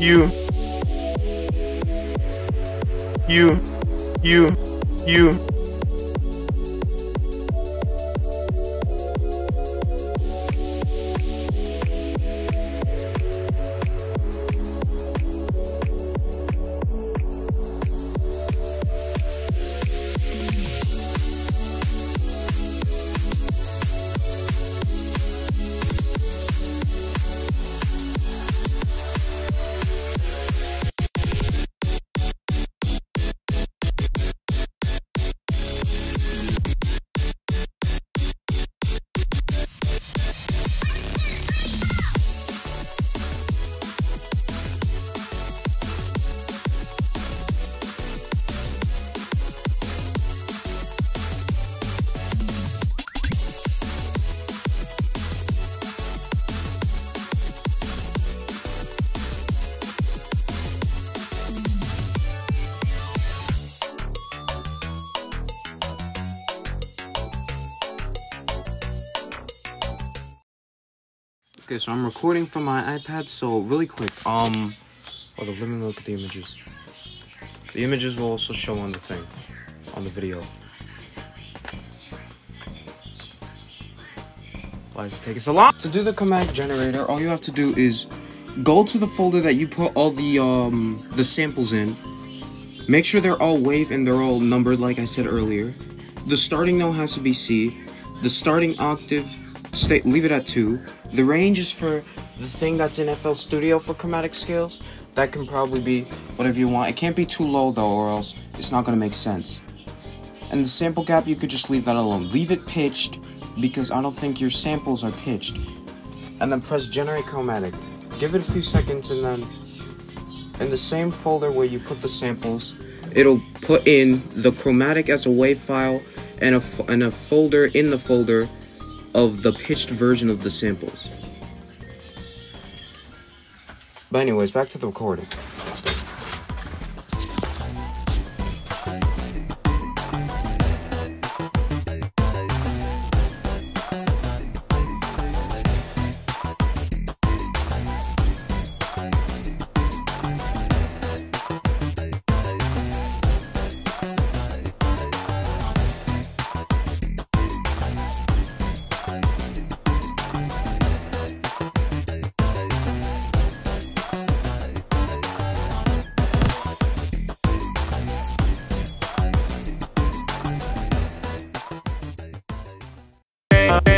you. You. You Okay, so I'm recording from my iPad, so really quick, um, hold up, let me look at the images. The images will also show on the thing, on the video. Why does it take us so long? To do the command generator, all you have to do is go to the folder that you put all the, um, the samples in. Make sure they're all wave and they're all numbered, like I said earlier. The starting note has to be C. The starting octave, stay, leave it at 2. The range is for the thing that's in FL Studio for chromatic scales. That can probably be whatever you want. It can't be too low though, or else it's not gonna make sense. And the sample gap, you could just leave that alone. Leave it pitched, because I don't think your samples are pitched. And then press generate chromatic. Give it a few seconds and then in the same folder where you put the samples, it'll put in the chromatic as a WAV file and a, and a folder in the folder of the pitched version of the samples. But anyways, back to the recording.